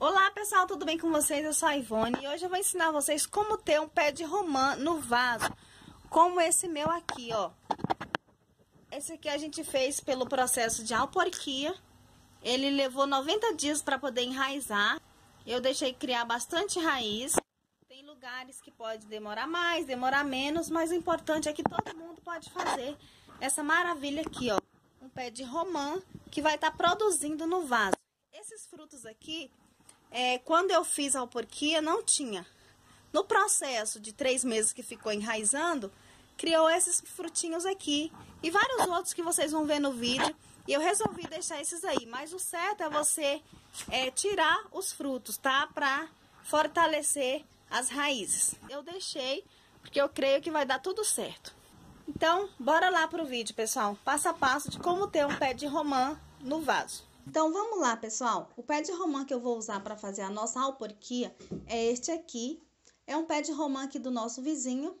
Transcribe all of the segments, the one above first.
Olá pessoal, tudo bem com vocês? Eu sou a Ivone e hoje eu vou ensinar vocês como ter um pé de romã no vaso, como esse meu aqui, ó. Esse aqui a gente fez pelo processo de alporquia, ele levou 90 dias para poder enraizar, eu deixei criar bastante raiz. Tem lugares que pode demorar mais, demorar menos, mas o importante é que todo mundo pode fazer essa maravilha aqui, ó. Um pé de romã que vai estar tá produzindo no vaso. Esses frutos aqui, é, quando eu fiz a alporquia, não tinha. No processo de três meses que ficou enraizando, criou esses frutinhos aqui e vários outros que vocês vão ver no vídeo. E eu resolvi deixar esses aí, mas o certo é você é, tirar os frutos, tá? Pra fortalecer as raízes. Eu deixei porque eu creio que vai dar tudo certo. Então, bora lá pro vídeo, pessoal. Passo a passo de como ter um pé de romã no vaso. Então, vamos lá, pessoal. O pé de romã que eu vou usar para fazer a nossa alporquia é este aqui. É um pé de romã aqui do nosso vizinho.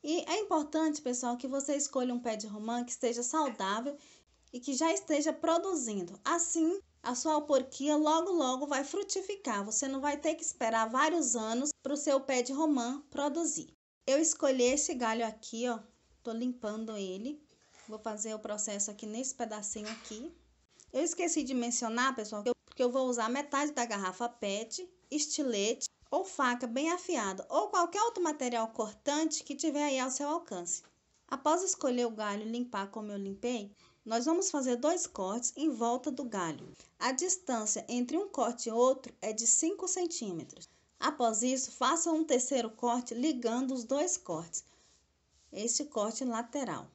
E é importante, pessoal, que você escolha um pé de romã que esteja saudável e que já esteja produzindo. Assim, a sua alporquia logo, logo vai frutificar. Você não vai ter que esperar vários anos para o seu pé de romã produzir. Eu escolhi esse galho aqui, ó. Tô limpando ele. Vou fazer o processo aqui nesse pedacinho aqui. Eu esqueci de mencionar, pessoal, porque eu vou usar metade da garrafa PET, estilete ou faca bem afiada ou qualquer outro material cortante que tiver aí ao seu alcance. Após escolher o galho e limpar como eu limpei, nós vamos fazer dois cortes em volta do galho. A distância entre um corte e outro é de 5 centímetros. Após isso, faça um terceiro corte ligando os dois cortes, este corte lateral.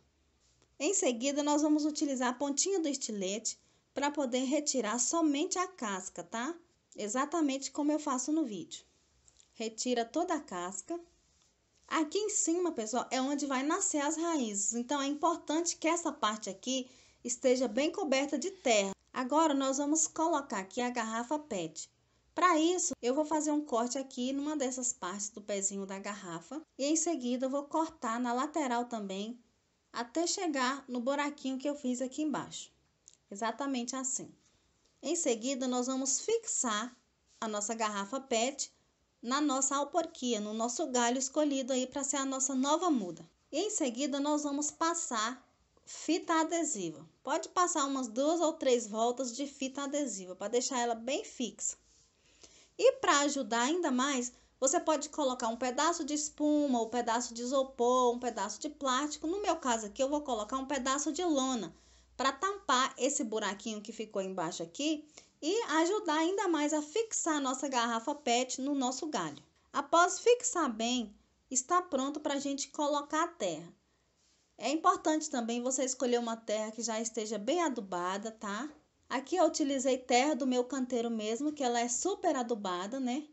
Em seguida, nós vamos utilizar a pontinha do estilete para poder retirar somente a casca, tá? Exatamente como eu faço no vídeo. Retira toda a casca. Aqui em cima, pessoal, é onde vai nascer as raízes. Então, é importante que essa parte aqui esteja bem coberta de terra. Agora, nós vamos colocar aqui a garrafa PET. Para isso, eu vou fazer um corte aqui numa dessas partes do pezinho da garrafa. E em seguida, eu vou cortar na lateral também, até chegar no buraquinho que eu fiz aqui embaixo. Exatamente assim. Em seguida, nós vamos fixar a nossa garrafa PET na nossa alporquia, no nosso galho escolhido aí para ser a nossa nova muda. E em seguida, nós vamos passar fita adesiva. Pode passar umas duas ou três voltas de fita adesiva para deixar ela bem fixa. E para ajudar ainda mais, você pode colocar um pedaço de espuma, um pedaço de isopor, um pedaço de plástico. No meu caso aqui, eu vou colocar um pedaço de lona para tampar esse buraquinho que ficou embaixo aqui e ajudar ainda mais a fixar a nossa garrafa PET no nosso galho. Após fixar bem, está pronto para a gente colocar a terra. É importante também você escolher uma terra que já esteja bem adubada, tá? Aqui eu utilizei terra do meu canteiro mesmo, que ela é super adubada, né?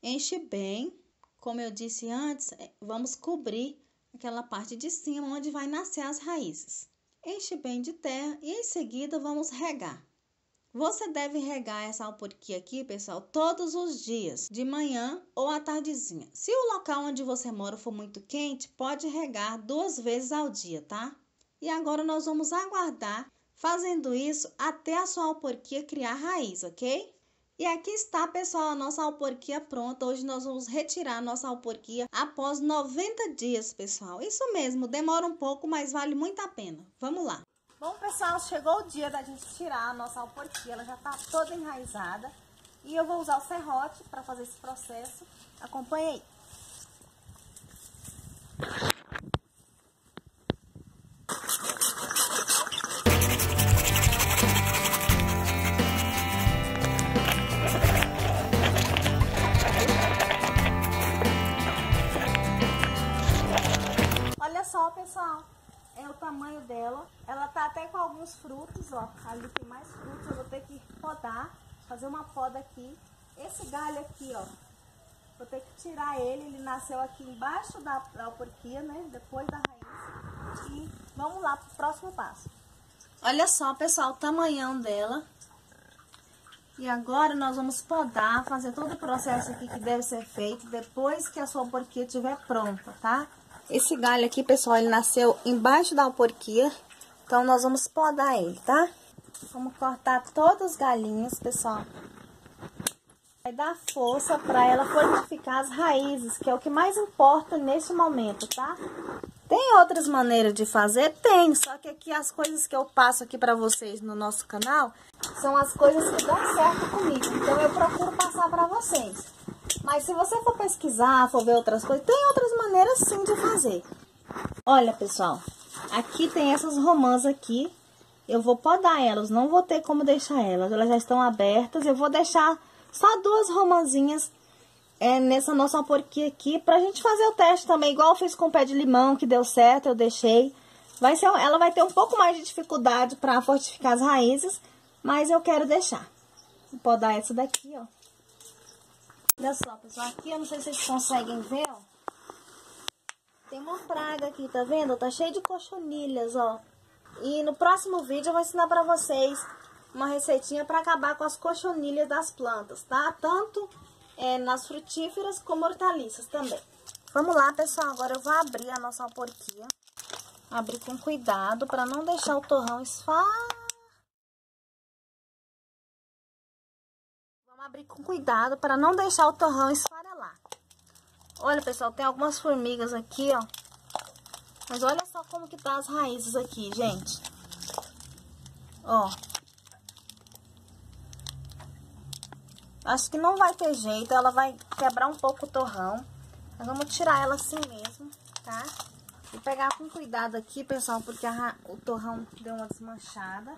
Enche bem. Como eu disse antes, vamos cobrir aquela parte de cima onde vai nascer as raízes. Enche bem de terra e em seguida vamos regar. Você deve regar essa alporquia aqui, pessoal, todos os dias, de manhã ou à tardezinha. Se o local onde você mora for muito quente, pode regar duas vezes ao dia, tá? E agora nós vamos aguardar fazendo isso até a sua alporquia criar raiz, ok? E aqui está, pessoal, a nossa alporquia pronta. Hoje nós vamos retirar a nossa alporquia após 90 dias, pessoal. Isso mesmo, demora um pouco, mas vale muito a pena. Vamos lá. Bom, pessoal, chegou o dia da gente tirar a nossa alporquia. Ela já está toda enraizada. E eu vou usar o serrote para fazer esse processo. Acompanhe aí. É o tamanho dela. Ela tá até com alguns frutos, ó. Ali tem mais frutos, eu vou ter que podar, fazer uma poda aqui. Esse galho aqui, ó, vou ter que tirar ele. Ele nasceu aqui embaixo da, da alporquia, né? Depois da raiz. E vamos lá pro próximo passo. Olha só, pessoal, o tamanhão dela. E agora nós vamos podar, fazer todo o processo aqui que deve ser feito depois que a sua alporquia estiver pronta, tá? Esse galho aqui, pessoal, ele nasceu embaixo da alporquia. Então, nós vamos podar ele, tá? Vamos cortar todos os galinhos, pessoal. Vai dar força para ela fortificar as raízes, que é o que mais importa nesse momento, tá? Tem outras maneiras de fazer? Tem, só que aqui as coisas que eu passo aqui para vocês no nosso canal são as coisas que dão certo comigo. Então eu procuro passar para vocês. Mas se você for pesquisar, for ver outras coisas, tem outras maneiras sim de fazer. Olha, pessoal, aqui tem essas romãs aqui. Eu vou podar elas, não vou ter como deixar elas. Elas já estão abertas. Eu vou deixar só duas romãzinhas é, nessa nossa porquinha aqui pra gente fazer o teste também. Igual eu fiz com o pé de limão, que deu certo, eu deixei. Vai ser, ela vai ter um pouco mais de dificuldade pra fortificar as raízes, mas eu quero deixar. Vou podar essa daqui, ó. Olha só, pessoal, aqui eu não sei se vocês conseguem ver, ó. Tem uma praga aqui, tá vendo? Tá cheio de cochonilhas, ó. E no próximo vídeo eu vou ensinar pra vocês uma receitinha para acabar com as cochonilhas das plantas, tá? Tanto é, nas frutíferas como hortaliças também. Vamos lá, pessoal, agora eu vou abrir a nossa porquinha. Abrir com cuidado para não deixar o torrão esfar. Abrir com cuidado para não deixar o torrão esfarelar. Olha, pessoal, tem algumas formigas aqui, ó. Mas olha só como que tá as raízes aqui, gente. Ó, Acho que não vai ter jeito, ela vai quebrar um pouco o torrão. Mas vamos tirar ela assim mesmo, tá? Vou pegar com cuidado aqui, pessoal, porque a, o torrão deu uma desmanchada.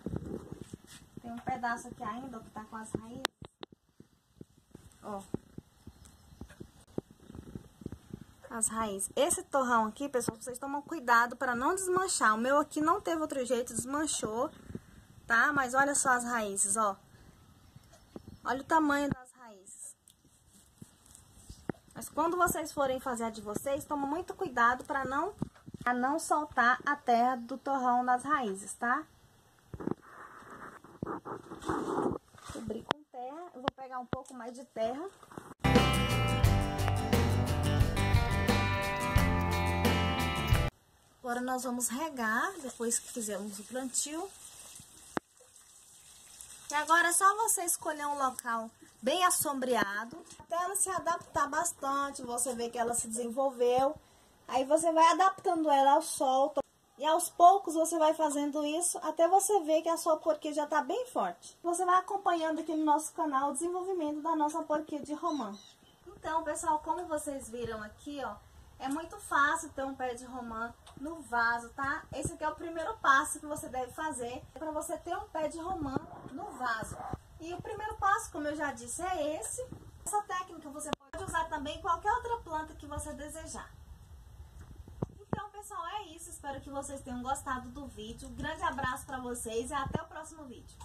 Tem um pedaço aqui ainda, que tá com as raízes. Ó. As raízes. Esse torrão aqui, pessoal, vocês tomam cuidado para não desmanchar. O meu aqui não teve outro jeito, desmanchou, tá? Mas olha só as raízes, ó. Olha o tamanho das raízes. Mas quando vocês forem fazer a de vocês, toma muito cuidado para não, pra não soltar a terra do torrão nas raízes, tá? Cobrir com terra. Eu vou pegar um pouco mais de terra. Agora nós vamos regar, depois que fizermos o plantio. E agora é só você escolher um local bem assombreado, até ela se adaptar bastante, você vê que ela se desenvolveu. Aí você vai adaptando ela ao sol. E aos poucos você vai fazendo isso até você ver que a sua porquê já está bem forte. Você vai acompanhando aqui no nosso canal o desenvolvimento da nossa porquê de romã. Então, pessoal, como vocês viram aqui, ó, é muito fácil ter um pé de romã no vaso, tá? Esse aqui é o primeiro passo que você deve fazer para você ter um pé de romã no vaso. E o primeiro passo, como eu já disse, é esse. Essa técnica você pode usar também em qualquer outra planta que você desejar. Então, pessoal, é isso. Espero que vocês tenham gostado do vídeo. Grande abraço para vocês e até o próximo vídeo.